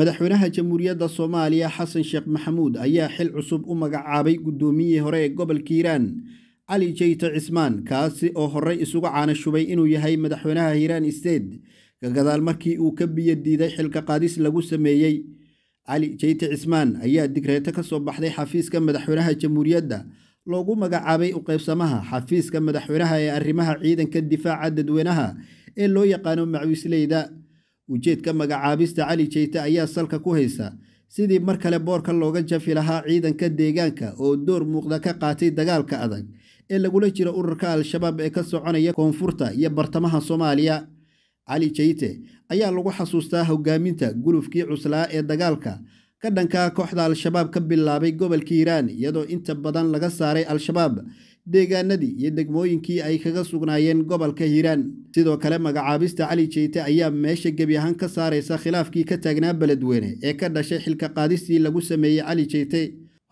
madaxweynaha jamhuuriyadda soomaaliya xasan sheekh maxamuud ayaa xil cusub u magacaabay guddoomiyihii hore ee gobolka hiiraan. Cali jeyte cismaan kaasi oo horey isugu caana shubay inuu yahay madaxweynaha hiiraan state ka gadaal markii uu ka biyo diiday xilka qaadis lagu sameeyey. Cali jeyte cismaan ayaa digreeto ka soo baxday xafiiska madaxweynaha jamhuuriyadda loogu magacaabay u qaybsamaha xafiiska madaxweynaha ee arrimaha ciidanka difaaca dadweynaha ee loo yaqaano macwiisleyda ujeedka magacaabista cali jeyte ayaa salka ku haysa sidii mar kale boorka looga jafi lahaa ciidanka deegaanka oo door muuqda ka qaatay dagaalka adag ee lagula jiro ururka al-shabaab ee ka soconaya koonfurta iyo bartamaha soomaaliya. Cali jeyte ayaa lagu xasuustaa hogaaminta gulufkii cuslaa ee dagaalka ka dhanka kooxda al-shabaab ka bilaabay gobolka hiiraan iyadoo inta badan laga saaray al-shabaab deegaanadii iyo degmooyinkii ay kaga sugnaayeen gobolka hiiraan. Sidoo kale magacaabista cali jeyte ayaa meesha gebi ahaan ka saaraysa khilaafkii ka taagnaa beledweyne ee ka dhashay xilka qaadistii lagu sameeyey cali jeyte.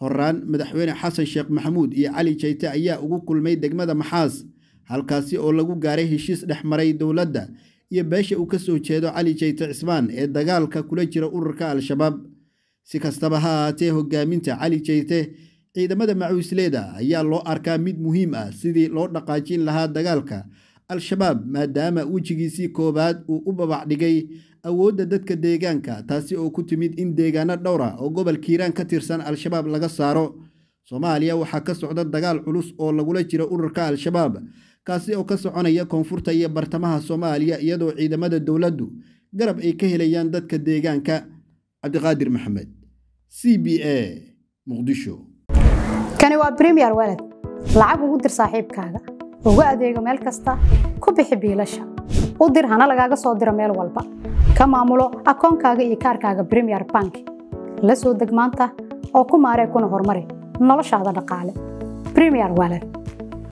Horaan madaxweyne xasan sheekh maxamuud iyo cali jeyte ayaa ugu kulmay degmada maxaas halkaasi oo lagu gaaray heshiis dhex maray dowladda iyo beesha uu ka soo jeedo cali jeyte cismaan ee dagaalka kula jira ururka al-shabaab. Si kastaba ha ahaatee hogaaminta cali jeyte ciidamada macuusleeda ayaa loo arkaa mid muhiim ah sidii loo dhaqaajin lahaa dagaalka al-shabaab maadaama wejigiisii koowaad uu u babac dhigay awoodda dadka deegaanka taasi oo ku timid in deegaano dhowra oo gobolka hiiraan ka tirsan al-shabaab laga saaro. Soomaaliya waxaa ka socda dagaal culus oo lagula jiro ururka al-shabaab kaasi oo ka soconaya koonfurta iyo bartamaha soomaaliya iyadoo ciidamada dowladdu garab ay ka helayaan dadka deegaanka. Cabdiqaadir maxamed c b a muqdisho kani waa bremiyer waled lacag ugu dir saaxiibkaaga ugu adeego meel kasta ku bixi biilasha. U dir hana lagaaga soo diro meel walba. Ka maamulo akoonkaaga iyo kaarkaaga bremiyer bank. La soo deg maanta oo ku maaree kuna horumari. Noloshaada dhaqaale. Bremiyer waled